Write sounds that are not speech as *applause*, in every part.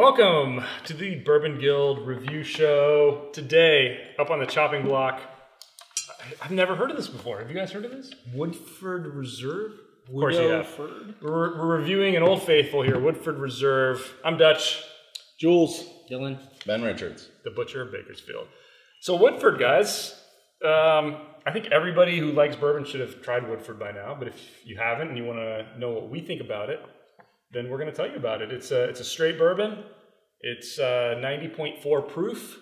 Welcome to the Bourbon Guild review show. Today, up on the chopping block, I- I've never heard of this before. Have you guys heard of this? Woodford Reserve? Of course you have. We're, we're reviewing an Old Faithful here, Woodford Reserve. I'm Dutch, Jules. Dylan. Ben Richards. the butcher of Bakersfield. So Woodford, guys, um, I think everybody who likes bourbon should have tried Woodford by now. But if you haven't and you want to know what we think about it, then we're going to tell you about it. It's a it's a straight bourbon. It's uh, 90.4 proof.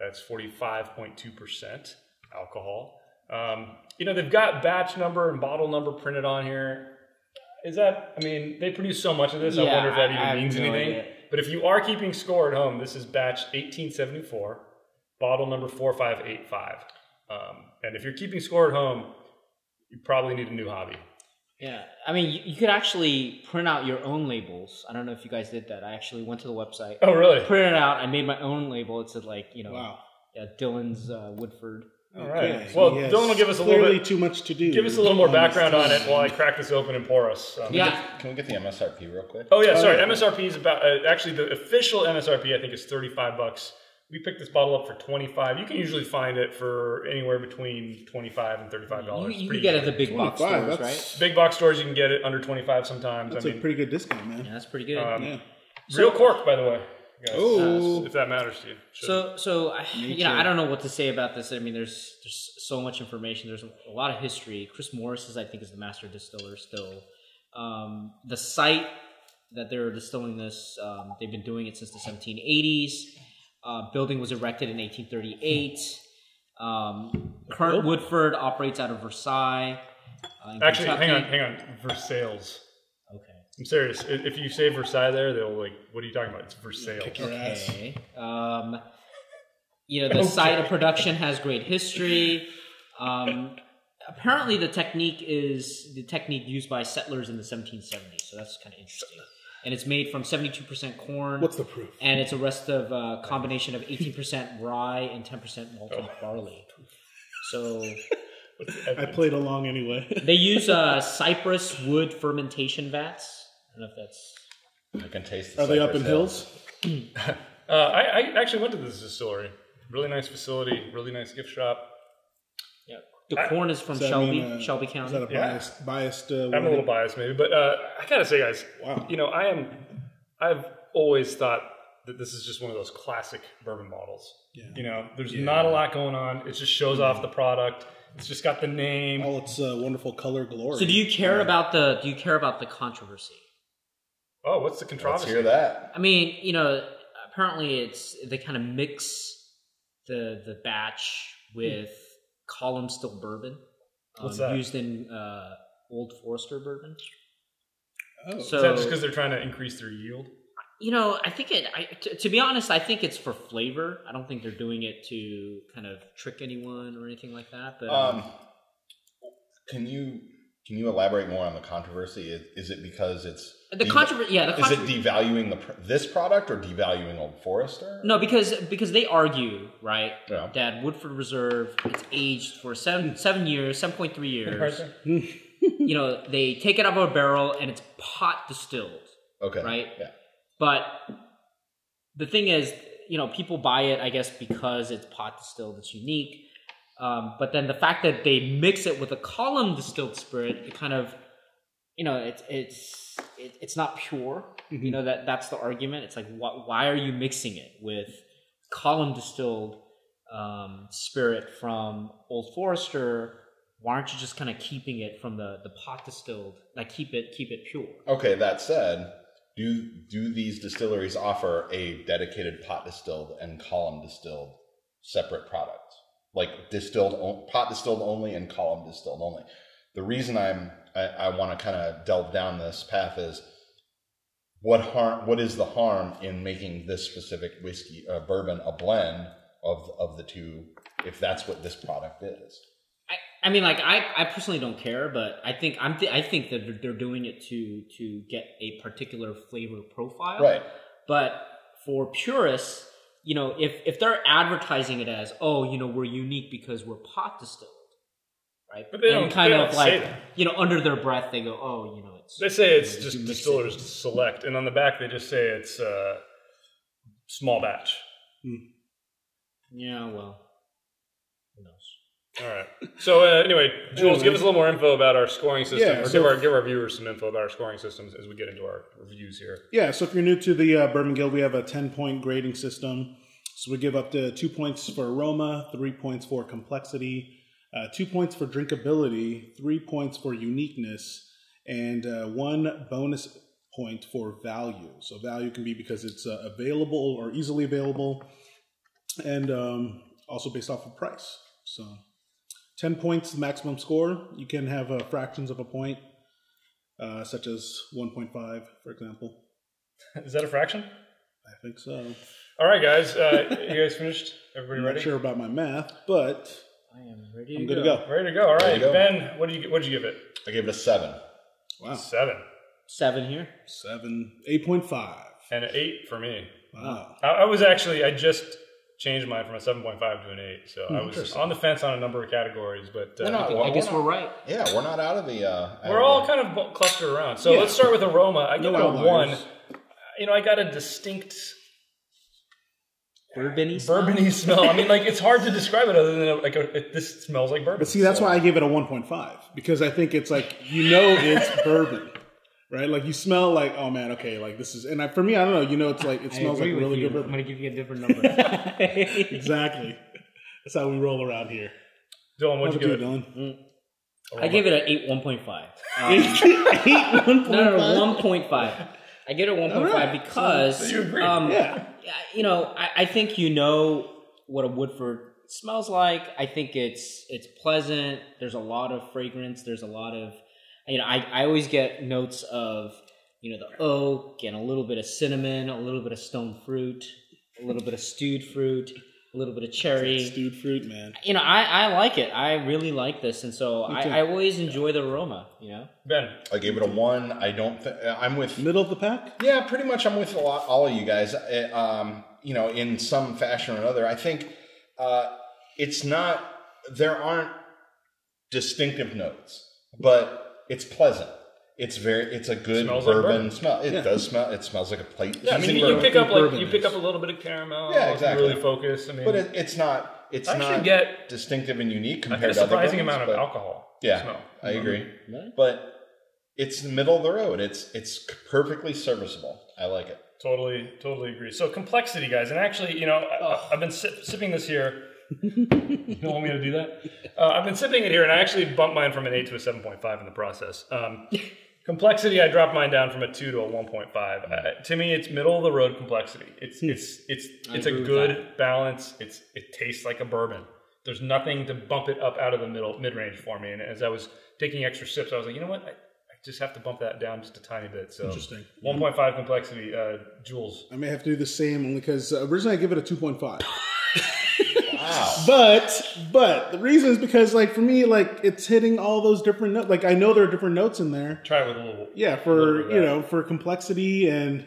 That's 45.2 percent alcohol. Um, you know they've got batch number and bottle number printed on here. Is that? I mean, they produce so much of this. I wonder if that I- even means anything. But if you are keeping score at home, this is batch 1874, bottle number 4585. Um, and if you're keeping score at home, you probably need a new hobby. Yeah, I mean, you, you could actually print out your own labels. I don't know if you guys did that. I actually went to the website, Oh, really? printed it out. I made my own label. It said like, you know, Wow. yeah, Dylan's uh, Woodford. All right. Okay. Well, He has Dylan will give us a little bit. too much to do. Give us a little more background on it while I crack this open and pour us. Um, Yeah, Can we get the MSRP real quick? Oh yeah, sorry. yeah. MSRP is about uh, actually the official MSRP. I think is thirty five bucks. We picked this bottle up for twenty five. You can usually find it for anywhere between twenty five and thirty five dollars. you can get it at the big box stores, right? Big box stores, you can get it under twenty five sometimes. That's I a mean, pretty good discount, man. Yeah, that's pretty good. um, yeah. real cork, by the way. guys, Oh. if that matters to you. Should- So, so I, you know. I don't know what to say about this. I mean, there's there's so much information. There's a, a lot of history. Chris Morris is, I think, is the master distiller still. Um, the site that they're distilling this, um, they've been doing it since the 1780s. Uh, building was erected in 1838. Um, current Woodford operates out of Versailles. Uh, in Actually, hang on, hang on. Versailles. Okay. I'm serious. If you say Versailles there, they'll like, what are you talking about? It's Versailles. Kick your ass. Okay. Um, you know, the site of production has great history. Um, apparently, the technique is the technique used by settlers in the 1770s. So that's kind of interesting. And it's made from 72% corn. What's the proof? and it's a rest of a combination of 18% rye and 10% malted barley. So *laughs* I played along anyway. *laughs* they use uh, cypress wood fermentation vats. I don't know if that's I can taste. The Are they up in Cypress hills? *laughs* Uh, I, I actually went to this distillery. Really nice facility. Really nice gift shop. yeah. The corn is from Does that Shelby, mean, uh, Shelby Is County. that a Yeah. biased? biased uh, I'm a little biased maybe, but uh, I gotta say, guys, Wow. you know, I am. I've always thought that this is just one of those classic bourbon bottles. Yeah. You know, there's not a lot going on. It just shows off the product. It's just got the name. All its uh, wonderful color glory. So do you care about the do you care about the controversy? Oh, what's the Let's controversy? hear that. I mean, you know, apparently it's they kind of mix the the batch with column still bourbon um, What's that? used in uh, Old Forester bourbon. Oh. So Is that just because they're trying to increase their yield? you know, I think it. I, t- to be honest, I think it's for flavor. I don't think they're doing it to kind of trick anyone or anything like that. But Um, can you can you elaborate more on the controversy? Is, is it because it's the deva- controversy, yeah, the Is it devaluing the pr- this product or devaluing Old Forester? No, because because they argue, right? Yeah. That Woodford Reserve it's aged for seven seven years, seven point three years. *laughs* you know, they take it out of a barrel and it's pot distilled, Okay. right? Yeah. But the thing is, you know, people buy it, I guess, because it's pot distilled, it's unique. Um, but then the fact that they mix it with a column distilled spirit, it kind of, you know, it's it's it, it's not pure. You know that that's the argument. It's like, wh- why are you mixing it with column distilled um, spirit from Old Forester? Why aren't you just kind of keeping it from the the pot distilled? Like keep it keep it pure. Okay. That said, do do these distilleries offer a dedicated pot distilled and column distilled separate products, like distilled pot distilled only and column distilled only? The reason I'm I, I want to kind of delve down this path is what harm what is the harm in making this specific whiskey uh, bourbon a blend of of the two if that's what this product is I, I mean, like I, I personally don't care, but I think I'm th- I think that they're- they're doing it to to get a particular flavor profile. right But for purists, you know, if if they're advertising it as, oh, you know, we're unique because we're pot distilled, right? But they and don't- kind they of don't like you know, under their breath, they go, oh, you know, it's They say it's you just mix it. distillers select, and on the back they just say it's uh, small batch. Yeah, well? All right. So uh, anyway, Jules, Anyway. give us a little more info about our scoring system, Yeah, or so- give our give our viewers some info about our scoring systems as we get into our reviews here. Yeah, so if you're new to the uh, Bourbon Guild, we have a 10 point grading system. So we give up to two points for aroma, three points for complexity, uh, two points for drinkability, three points for uniqueness, and uh, one bonus point for value. So value can be because it's uh, available or easily available, and um, also based off of price. So 10 points, the maximum score. You can have uh, fractions of a point, uh, such as 1.5, for example. *laughs* Is that a fraction? I think so. All right, guys. Uh, you guys finished? Everybody I'm ready? not sure about my math, but I am ready. I'm to good to go. Ready to go. All Ready right, to go. Ben. What do you what did you give it? I gave it a seven. Wow, Seven Seven here. seven, eight point five. and an eight for me. Wow. I, I was actually I just changed mine from a seven point five to an eight, so I was on the fence on a number of categories, but uh, No, no, I guess we're we're right. Yeah, we're not out of the. Uh, we're all the- kind of clustered around. So Yeah. let's start with aroma. I give No it a outliers. one. You know, I got a distinct Bourbon-y smell? bourbony smell. I mean, like it's hard to describe it other than like a, it, this smells like bourbon. But see, that's So- why I gave it a 1.5 because I think it's like you know it's bourbon, right? Like you smell like oh man, okay, like this is. And I, for me, I don't know. You know, it's like it I smells like agree with really you. good I'm going to give you a different number. *laughs* *laughs* Exactly. That's how we roll around here. Dylan, what'd you How'd give it? Dylan? I gave it an eight, one point five. Um, *laughs* Eight, one no, no, one point five. I give it a one point five Alright. because So you agree. um, Yeah. yeah, you know, I, I think you know what a Woodford smells like. I think it's it's pleasant. There's a lot of fragrance. There's a lot of you know, I, I always get notes of you know the oak and a little bit of cinnamon, a little bit of stone fruit, a little bit of stewed fruit, a little bit of cherry. Stewed fruit, man. You know, I, I like it. I really like this, and so I. I always enjoy the aroma. You know, Ben. I gave it a one. I don't. Th- I'm with. Middle of the pack. Yeah, pretty much. I'm with a lot, all of you guys. Uh, Um, you know, in some fashion or another. I think uh, it's not. There aren't distinctive notes, but it's pleasant. It's very. It's a good Smells like bourbon bourbon. smell. It Yeah. does smell. It smells like a plate. Yeah, I mean, you, bourbon. pick up like you pick up a little bit of caramel. Yeah, if you exactly. Really focus. I mean, but it, it's not. It's I actually not get distinctive and unique I get compared a to other surprising bourbons, amount of but- alcohol. Yeah, smell. I agree. Really? But it's the middle of the road. It's it's perfectly serviceable. I like it. Totally, totally agree. So complexity, guys, and actually, you know, I, I've been sip, sipping this here. *laughs* you don't want me to do that? Uh, I've been sipping it here, and I actually bumped mine from an eight to a seven point five in the process. Um, *laughs* complexity, I dropped mine down from a two to a one point five. Uh, to me, it's middle of the road complexity. It's it's it's I it's a good balance. It's it tastes like a bourbon. There's nothing to bump it up out of the middle mid range for me. And as I was taking extra sips, I was like, you know what? I, I just have to bump that down just a tiny bit. So Interesting. 1.5 complexity, uh, Jules. I may have to do the same only because uh, originally I give it a 2.5. *laughs* Wow. But but the reason is because like for me like it's hitting all those different notes. Like I know there are different notes in there. Try with a little. Yeah, a little for you know for complexity and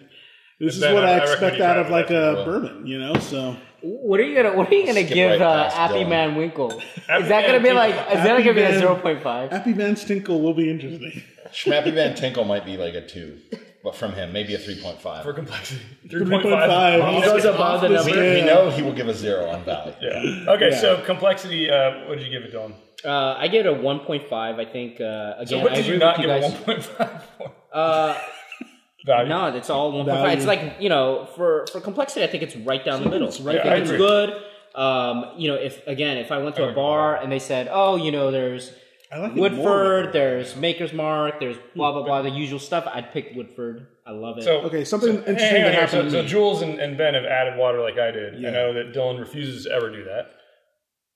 this is what I- I, I expect out of like a that. bourbon. You know, so what are you gonna What are you gonna Skip give right uh, past Happy Dylan. Man Winkle? *laughs* Is that gonna be like? Winkle. Is that gonna be a zero point five? Happy Van Stinkle will be interesting. Schmappy Van Tinkle might be like a two, but from him maybe a three point five. for complexity. 3.5. 3.5. He goes above the Off number. the We know he will give a zero on value. Yeah. Okay, Yeah. so complexity. Uh, what did you give it, Dylan? Uh, I give it a one point five. I think uh, again. So what I did agree you not with give you a guys. 1.5 for? Uh, *laughs* Value. no, it's all one point Value. five. It's like you know, for for complexity, I think it's right down the middle. It's right I down think the it's good. Um, you know, if again, if I went to I a would bar and they said, "Oh, you know, there's I like Woodford, than- there's Maker's Mark, there's blah blah blah, the usual stuff," I'd pick Woodford. I love it. So Okay, something so, interesting hang on that here. happened So, to so me. Jules and, and Ben have added water like I did. Yeah. I know that Dylan refuses to ever do that.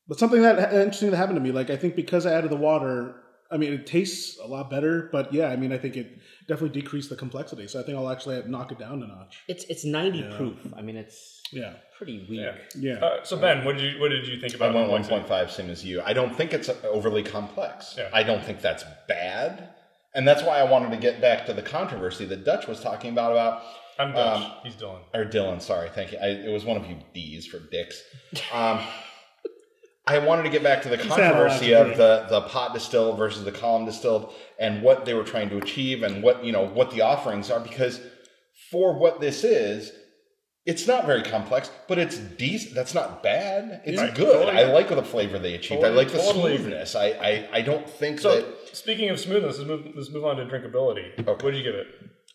But something that interesting that happened to me, like I think because I added the water, I mean it tastes a lot better. But yeah, I mean I think it definitely decreased the complexity. So I think I'll actually knock it down a notch. it's it's ninety proof. I mean, it's Yeah, pretty weak. Yeah. yeah. Uh, so Ben, what did you what did you think I about went one complexity? point five, same as you. I don't think it's overly complex. Yeah. I don't think that's bad, and that's why I wanted to get back to the controversy that Dutch was talking about about I'm Dutch. Um, He's Dylan. or Dylan. Sorry, thank you. I, it was one of you D's for dicks. Um, I wanted to get back to the *laughs* had a lot controversy of the the pot distilled versus the column distilled and what they were trying to achieve and what you know what the offerings are because for what this is, it's not very complex, but it's decent. That's not bad. It's Right, good. totally. I like the flavor they achieved. I like the totally. smoothness. I, I, I don't think So, that speaking of smoothness, let's move, let's move on to drinkability. What did you give it?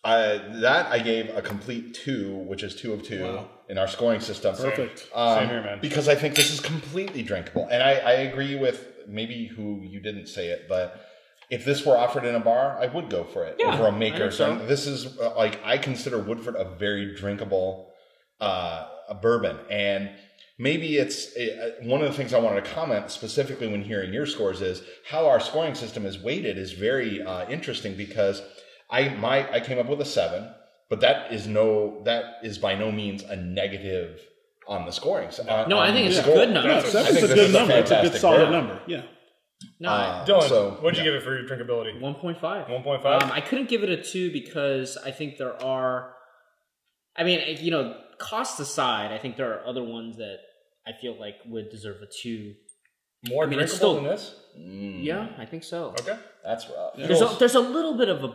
uh, that I gave a complete two, which is two of two Wow. in our scoring system. Perfect. Um, Same here, man. Because I think this is completely drinkable, and I, I agree with maybe who you didn't say it, but if this were offered in a bar, I would go for it Yeah, over a I maker. think so. this is uh, like I consider Woodford a very drinkable uh, a bourbon, and maybe it's uh, one of the things I wanted to comment specifically when hearing your scores is how our scoring system is weighted is very uh, interesting because I my I came up with a seven, but that is no that is by no means a negative on the scoring. So, on- No, I think the it's a good number. No, seven's a good is a number. It's a good solid bourbon. number. Yeah. No, Uh, Dylan, so, what'd you yeah. give it for your drinkability? one point five. 1.5? Um, I couldn't give it a two because I think there are. I mean, you know, cost aside, I think there are other ones that I feel like would deserve a two. More I mean, drinkable it's still- than this? Mm, Yeah, I think so. Okay. that's rough. Yeah. There's a, Little- there's a little bit of a,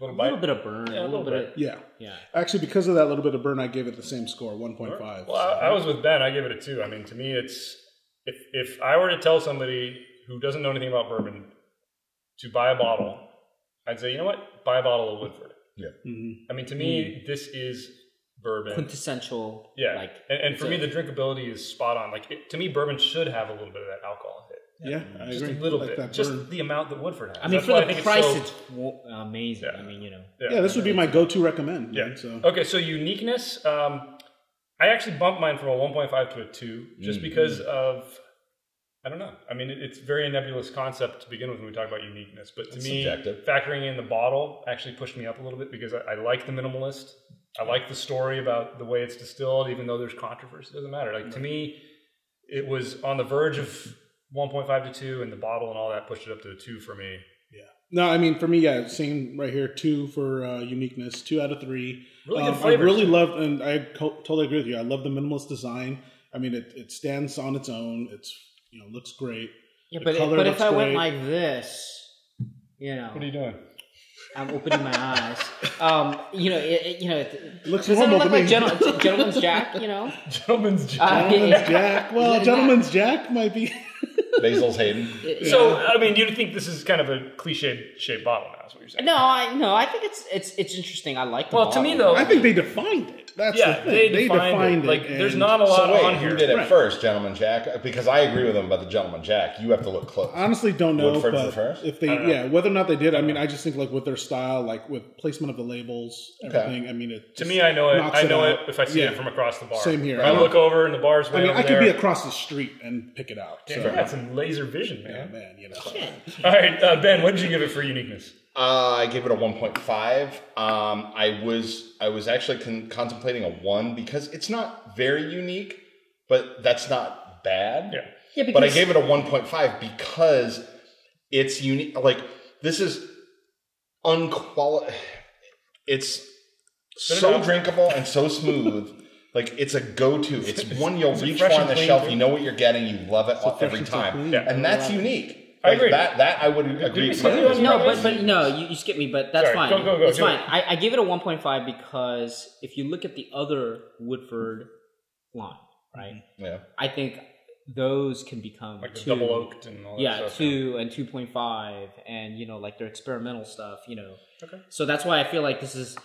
Little a bite. little bit of burn, Yeah, a little, bit, of Yeah. yeah. Actually, because of that little bit of burn, I gave it the same score, 1.5. Well, I, I was with Ben. I give it a two. I mean, to me, it's if if I were to tell somebody who doesn't know anything about bourbon to buy a bottle, I'd say, you know what, buy a bottle of Woodford. Mhm. I mean, to me, this is bourbon. Quintessential, Yeah, like and, and for me, the drinkability is spot on. Like it, to me, bourbon should have a little bit of that alcohol hit, Yeah, I just agree. a little Like bit, just the amount that Woodford has. I mean, That's for why the think it's price, so- it's, amazing. Yeah. I mean, you know, Yeah, this would be my go-to recommend. Yeah. man, So Okay, so uniqueness. Um, I actually bumped mine from a 1.5 to a 2 just Mhm. because of, I don't know. I mean, it, it's a very nebulous concept to begin with when we talk about uniqueness. But to It's me, subjective. factoring in the bottle actually pushed me up a little bit because I, I like the minimalist. I like the story about the way it's distilled, even though there's controversy. It doesn't matter. Like to me, it was on the verge of 1.5 to 2, and the bottle and all that pushed it up to a 2 for me. Yeah. No, I mean for me, yeah, same right here. Two for uh, uniqueness, two out of three. Really good Um, I really love, and I co- totally agree with you. I love the minimalist design. I mean, it, it stands on its own. It's you know looks great. yeah. The But color but if looks I went like this, you know, What are you doing? I'm opening my eyes. Um, you know, it, it- you know, it, It looks doesn't normal look to like me. gentle, *laughs* gentleman's Jack? You know, Gentleman's Jack. Uh, Gentleman's Jack. Well, Isn't Gentleman's Jack might be. *laughs* Basil's Hayden. It- So, I mean, you think this is kind of a cliche shaped bottle now, is what you're saying? No, I no, I think it's it's it's interesting. I like. The Well, to me, though- I think they defined it. That's Yeah, the thing. they They defined, defined it. it. Like, there's not a lot So wait, on who here. did it Right. first, Gentleman Jack? Because I agree with him about the Gentleman Jack. You have to look close. Honestly, don't know, Woodford for but first? if they, I know. yeah, whether or not they did, I mean, I just think like with their style, like with placement of the labels, everything. I mean, it To me, I know it. knocks I know it, out. if I see Yeah. it from across the bar. Same here. If I I look over and the bar's way I mean, over I could there. be across the street and pick it out. Damn, so, you got some laser vision, man. yeah, man. man, you know. All right, uh, Ben, what did you give it for uniqueness? Uh, I gave it a 1.5. Um, I was I was actually con- contemplating a one because it's not very unique, but that's not bad. Yeah. yeah, because But I gave it a 1.5 because it's unique. Like this is unquali. It's so enough. drinkable and so smooth. *laughs* Like it's a go-to. It's one you'll Is it reach for on the shelf. too? You know what you're getting. You love it fresh every time. Yeah. and that's unique. I agree. That that I would agree. with. that? no, but but no, you, you skipped me, but that's Sorry, fine. go, go, go, it's do fine. it. I, I give it a 1.5 because if you look at the other Woodford line, right, mm-hmm. Yeah. I think those can become Like two, double oaked and all that yeah, stuff. two and 2.5, and you know, like their experimental stuff, you know. Okay. So that's why I feel like this is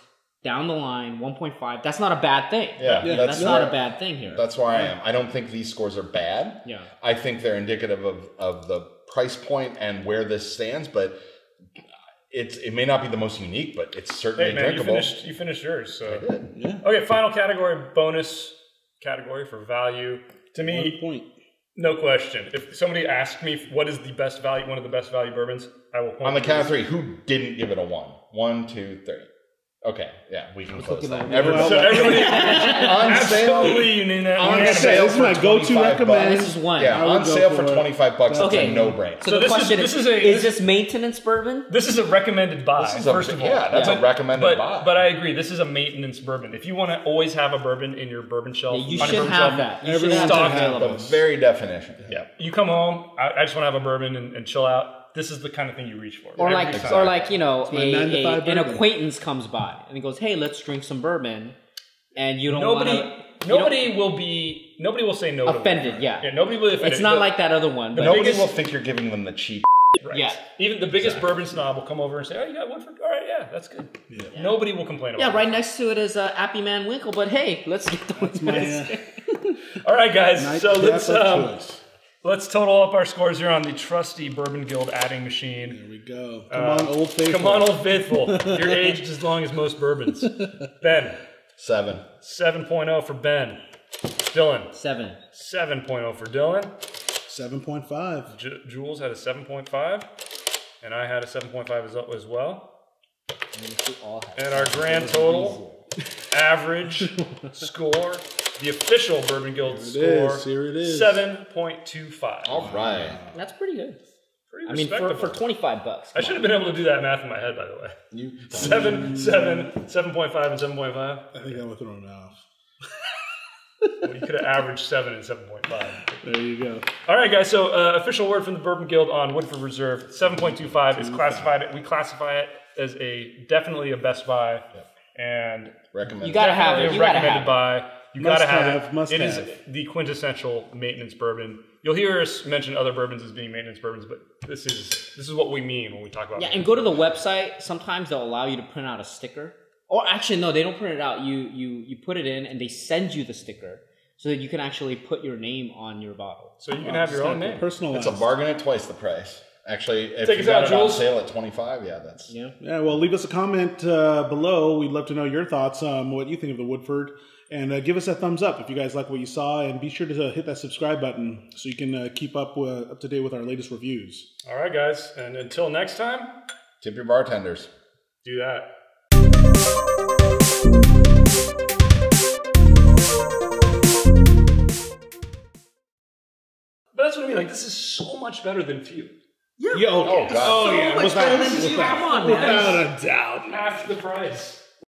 down the line 1.5. That's not a bad thing. Yeah, Yeah, that's, that's not a bad thing here. That's where I am. I don't think these scores are bad. yeah. I think they're indicative of, of the price point and where this stands, but it's it may not be the most unique, but it's certainly Hey, man, you drinkable. finished, you finished yours. So. Yeah, Okay, final category, bonus category for value. To one me, point. no question. If somebody asked me what is the best value, one of the best value bourbons, I will point On the to count of three, who didn't give it a one? One, two, three. Okay, yeah, we can close looking that. Everybody, So everybody, on sale, You absolutely that on Yeah, sale this is for my go-to 25 recommend. bucks. This is one. Yeah, I would on go sale for for it. twenty five bucks. It's Okay. a no brainer. So, So the this is- question this is, is a- is this maintenance bourbon? This is a recommended buy. This is a- first of all, yeah, that's a recommended but, buy. But I agree. This is a maintenance bourbon. If you want to always have a bourbon in your bourbon shelf, Yeah, you on your should bourbon have shelf, that. You should Everyone have should that have the very definition. Yeah, you come home. I, I just want to have a bourbon and, and chill out. This is the kind of thing you reach for. Or like, time. or like you know, a, a- an acquaintance comes by and he goes, "Hey, let's drink some bourbon," and you don't nobody, want nobody will be nobody will say no. to Offended, Woodford. yeah. yeah. Nobody will be offended. It's not The- like that other one. But Nobody biggest- will think you're giving them the cheap. *laughs* Right. Yeah. Even the biggest bourbon snob will come over and say, "Oh, you got Woodford? All right, yeah, that's good." Yeah. Nobody will complain about. yeah, it. right next to it is uh, Pappy Van Winkle. But hey, let's get the my, uh, *laughs* All right, guys. so let's of um, choice. Let's total up our scores here on the trusty Bourbon Guild adding machine. There we go. Come on, old faithful. Uh, Come on, old faithful. You're aged as long as most bourbons. *laughs* Ben, Seven. 7.0 for Ben. Dylan, seven. 7.0 for Dylan. Seven point five. J- Jules had a 7.5, and I had a 7.5 as, as well. And our grand total, average score, the official Bourbon Guild it score, is, here it is. 7.25. All right. That's pretty good. Pretty I mean, for, for twenty five bucks. I should have been able to do that math in my head, by the way. You. Seven, *laughs* seven, 7.5, and 7.5. I think that would throw me off. Well, you could have averaged 7 and 7.5. There you go. All right, guys. So, uh, official word from the Bourbon Guild on Woodford Reserve: seven point two five is classified. We classify it as a definitely a best buy, and Recommend. You gotta have it. a You gotta recommended have it. buy. You Must gotta have, have, it. must It is have. the quintessential maintenance bourbon. You'll hear us mention other bourbons as being maintenance bourbons, but this is this is what we mean when we talk about. Yeah, and go to the website. Sometimes they'll allow you to print out a sticker. Or actually, no, they don't print it out. You you you put it in, and they send you the sticker so that you can actually put your name on your bottle. so you can have your own name. Personalized. It's a bargain at twice the price. Actually, if Take you us got out, it on Jules. sale at 25, yeah, that's. You know. Yeah, well, leave us a comment uh, below. We'd love to know your thoughts on what you think of the Woodford. And uh, give us a thumbs up if you guys like what you saw. And be sure to uh, hit that subscribe button so you can uh, keep up, uh, up to date with our latest reviews. All right, guys, and until next time, Tip your bartenders. do that. But that's what I mean. Like, this is so much better than Few. Yeah, okay. Oh, God. Oh, yeah. much without- better than you. without- Come on, man. Without a doubt. Half the price.